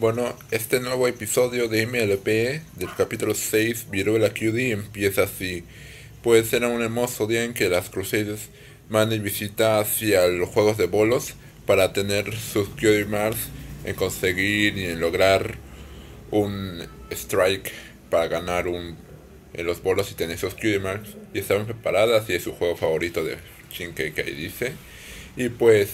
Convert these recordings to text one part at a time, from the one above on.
Bueno, este nuevo episodio de MLP del capítulo 6, Viruela QD, empieza así. Pues ser un hermoso día en que las Crusaders van en visita hacia los juegos de bolos para tener sus QD marks en conseguir y en lograr un strike para ganar un en los bolos y tener sus QD marks. Y estaban preparadas y es su juego favorito de Shinkei que dice. Y pues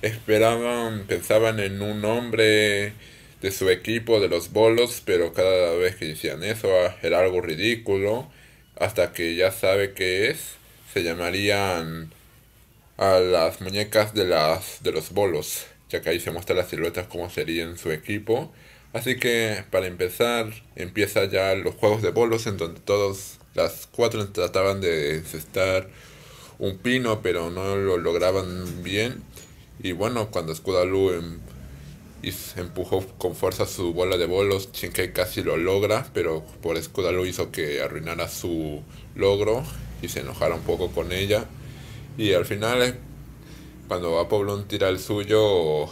esperaban, pensaban en un hombre de su equipo de los bolos, pero cada vez que decían eso ah, era algo ridículo, hasta que ya sabe qué es, se llamarían a las muñecas de las de los bolos, ya que ahí se muestra las siluetas como serían su equipo. Así que para empezar empieza ya los juegos de bolos en donde todos las cuatro trataban de encestar un pino pero no lo lograban bien y bueno cuando Scudalu y empujó con fuerza su bola de bolos. Shinkei casi lo logra, pero por lo hizo que arruinara su logro y se enojara un poco con ella. Y al final, cuando Apoblon tira el suyo,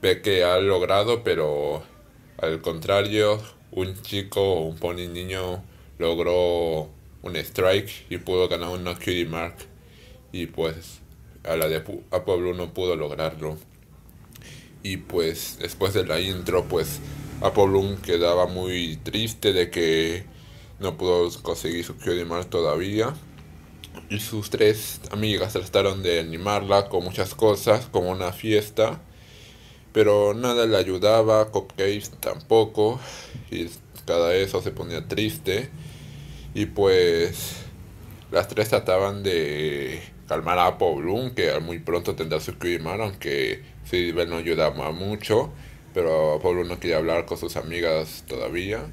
ve que ha logrado, pero al contrario, un chico un pony niño logró un strike y pudo ganar una cutie mark. Y pues a la de Apollo no pudo lograrlo y pues después de la intro pues Apollon quedaba muy triste de que no pudo conseguir su mar todavía. Y sus tres amigas trataron de animarla con muchas cosas como una fiesta pero nada le ayudaba Cupcakes tampoco y cada eso se ponía triste. Y pues las tres trataban de calmar a Bloom, que muy pronto tendrá su Mar, aunque sí, no ayudaba mucho, pero Pablo no quería hablar con sus amigas todavía.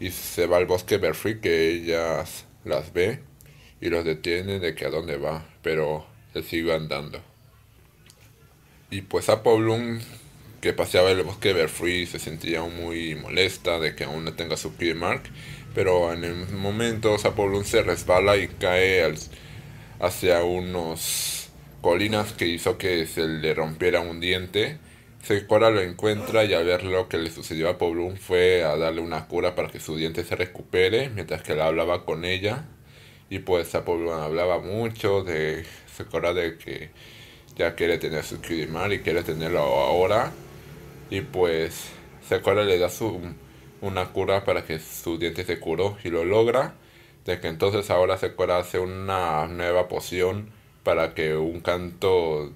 Y se va al bosque Berfree, que ellas las ve y los detiene de que a dónde va, pero se sigue andando. Y pues a Bloom, que paseaba el bosque Berfree, se sentía muy molesta de que aún no tenga su Mark, pero en el momento Bloom se resbala y cae al hacia unos colinas que hizo que se le rompiera un diente. Sekora lo encuentra y al ver lo que le sucedió a Poblum fue a darle una cura para que su diente se recupere mientras que él hablaba con ella. Y pues a hablaba mucho de Sekora de que ya quiere tener su Kyudimar y quiere tenerlo ahora. Y pues Sekora le da su, una cura para que su diente se curó y lo logra de que entonces ahora se hace una nueva poción para que un canto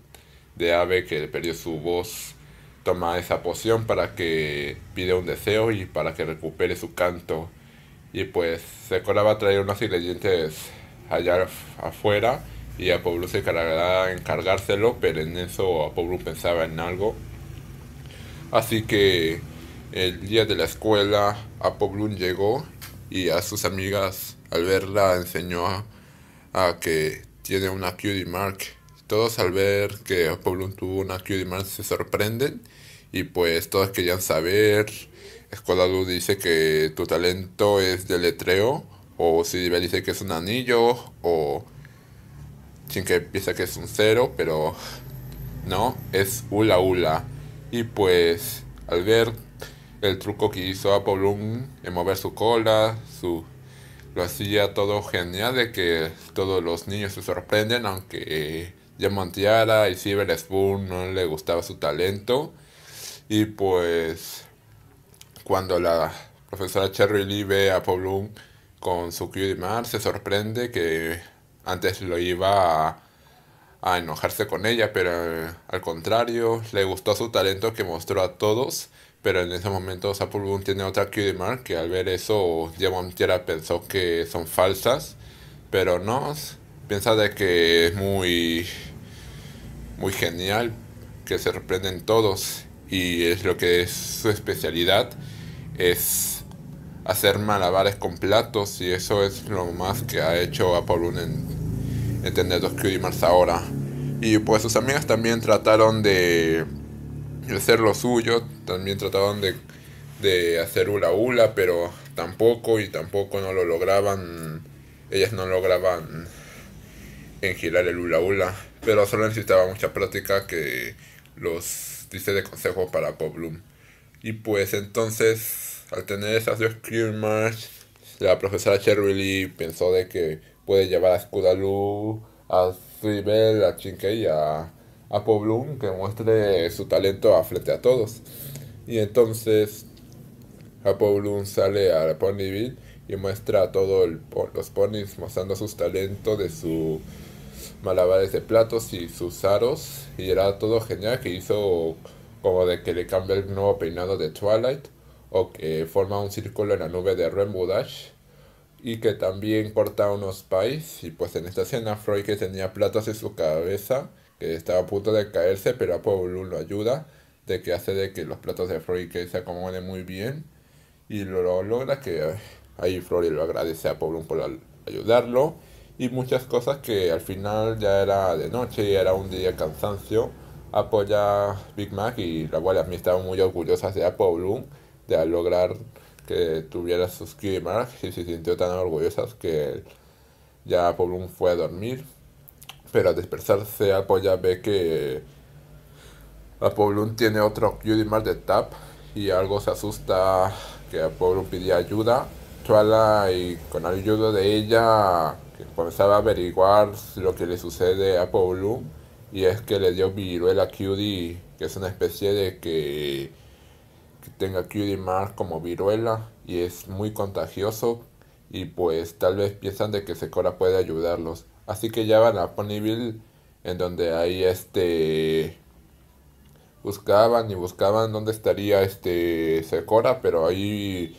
de ave que perdió su voz toma esa poción para que pide un deseo y para que recupere su canto. Y pues Sekora va a traer unos ingredientes allá afuera y a Poblu se encargará encargárselo, pero en eso Poblu pensaba en algo. Así que el día de la escuela a llegó y a sus amigas al verla enseñó a, que tiene una cutie mark. Todos al ver que Poblum tuvo una cutie mark se sorprenden y pues todos querían saber. Escuadadu dice que tu talento es de letreo o si dice que es un anillo o sin que piensa que es un cero, pero no, es hula hula. Y pues al ver el truco que hizo a Poblum en mover su cola, su lo hacía todo genial de que todos los niños se sorprenden, aunque eh, Tiara y Silver Spoon no le gustaba su talento. Y pues cuando la profesora Cherry Lee ve a Paul con su Mar, se sorprende que antes lo iba a, a enojarse con ella, pero eh, al contrario, le gustó su talento que mostró a todos pero en ese momento Boom tiene otra Mark que al ver eso Diamond Tierra pensó que son falsas, pero no, piensa de que es muy, muy genial, que se reprenden todos y es lo que es su especialidad, es hacer malabares con platos y eso es lo más que ha hecho Boom en, en tener dos Marks ahora. Y pues sus amigas también trataron de hacer lo suyo. También trataban de, de hacer hula hula, pero tampoco y tampoco no lo lograban. Ellas no lograban engirar el hula hula, pero solo necesitaba mucha práctica que los dice de consejo para Pop Y pues entonces, al tener esas dos March, la profesora Cherry pensó de que puede llevar a Scudalu, a Sibel, a Chinkei a, a que muestre su talento a frente a todos. Y entonces Apple Bloom sale a Ponyville y muestra a todos los ponis mostrando sus talentos de sus malabares de platos y sus aros. Y era todo genial que hizo como de que le cambia el nuevo peinado de Twilight o que forma un círculo en la nube de Rainbow Dash y que también corta unos pies y pues en esta escena Freud que tenía platos en su cabeza que estaba a punto de caerse pero a Bloom lo ayuda de que hace de que los platos de Freud que se acomoden muy bien. Y lo, logra que ahí Flori lo agradece a Bloom por ayudarlo. Y muchas cosas que al final ya era de noche y era un día de cansancio. Apoya Big Mac y la cual a mí estaban muy orgullosas de Apple Bloom de lograr que tuviera sus key y se sintió tan orgullosa que ya Bloom fue a dormir. Pero al despertarse Apple ya ve que Apple Bloom tiene otro cutie mark de tap y algo se asusta que Apple Bloom pidía ayuda. Y con ayuda de ella comenzaba a averiguar lo que le sucede a Bloom y es que le dio viruela QD, que es una especie de que, que tenga QD más como viruela y es muy contagioso y pues tal vez piensan de que Secora puede ayudarlos. Así que ya van a Ponyville en donde ahí este buscaban y buscaban dónde estaría este Secora, pero ahí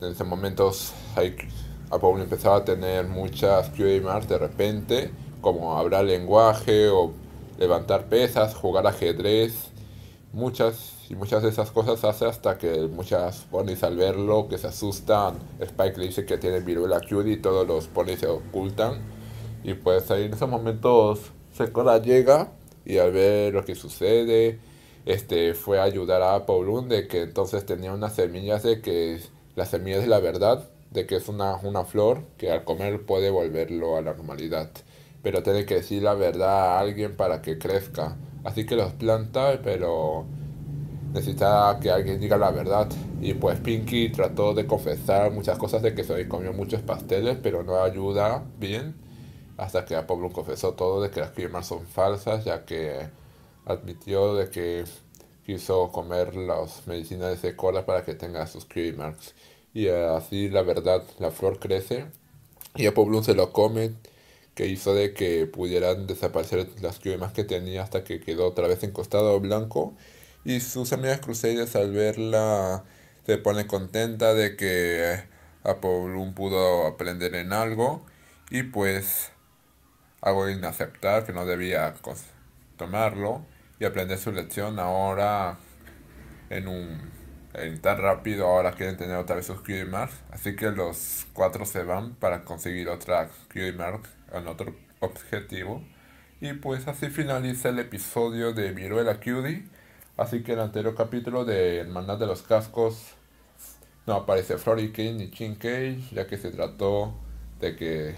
en ese momentos ahí Apple empezaba a tener muchas QA de repente, como hablar lenguaje o levantar pesas, jugar ajedrez, muchas y muchas de esas cosas hace hasta que muchas ponis al verlo que se asustan, Spike le dice que tiene viruela cutie y todos los ponis se ocultan. Y pues ahí en esos momentos Secora llega y al ver lo que sucede, este fue a ayudar a Paulun de que entonces tenía unas semillas de que las semillas de la verdad, de que es una, una flor que al comer puede volverlo a la normalidad. Pero tiene que decir la verdad a alguien para que crezca. Así que los planta, pero necesita que alguien diga la verdad. Y pues Pinky trató de confesar muchas cosas de que se comió muchos pasteles, pero no ayuda bien. Hasta que Pablo confesó todo de que las cremas son falsas, ya que admitió de que quiso comer las medicinas de Secora para que tenga sus creamers. Y así la verdad, la flor crece y a Pablo se lo come que hizo de que pudieran desaparecer las más que tenía hasta que quedó otra vez encostado blanco. Y sus amigas Crusaders al verla se pone contenta de que Apolum pudo aprender en algo y pues algo inaceptar que no debía tomarlo y aprender su lección ahora en un tan rápido ahora quieren tener otra vez sus QD así que los cuatro se van para conseguir otra QD en otro objetivo. Y pues así finaliza el episodio de Viruela Cutie. Así que en el anterior capítulo de Hermandad de los Cascos no aparece Florikin ni Chinkei, ya que se trató de que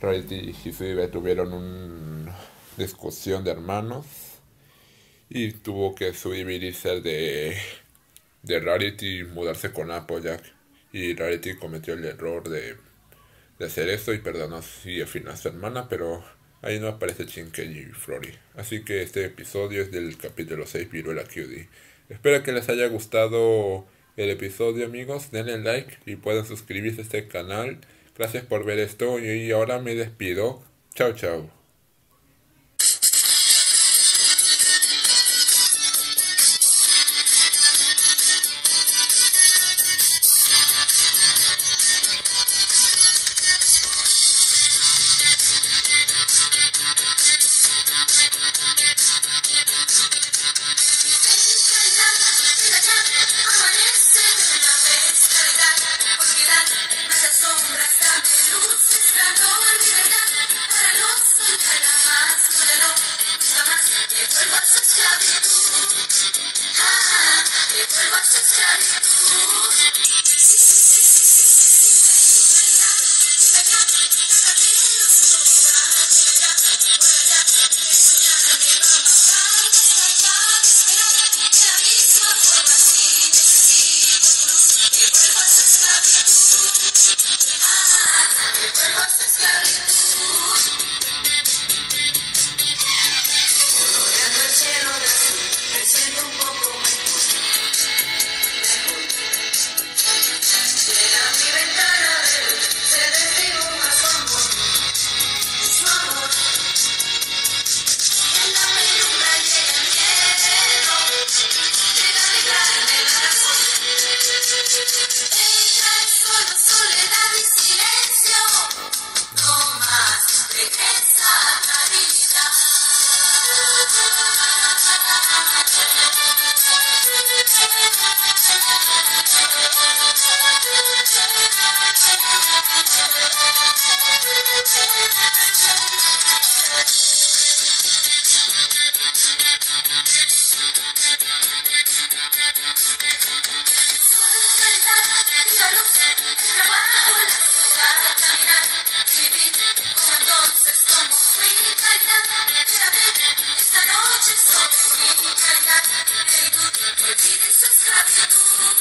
Rarity y Hisuibe tuvieron una discusión de hermanos y tuvo que subir y ser de, de Rarity y mudarse con Applejack. Y Rarity cometió el error de hacer esto y perdonó si al final a su hermana, pero ahí no aparece Chinkei y Flori. Así que este episodio es del capítulo 6 Viruela Cutie. Espero que les haya gustado el episodio amigos, denle like y puedan suscribirse a este canal. Gracias por ver esto y ahora me despido. Chao chao. What's this got to do?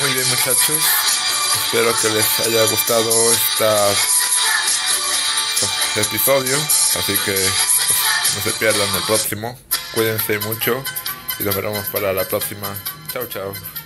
Muy bien muchachos, espero que les haya gustado este episodio, así que pues, no se pierdan el próximo, cuídense mucho y nos veremos para la próxima. Chao, chao.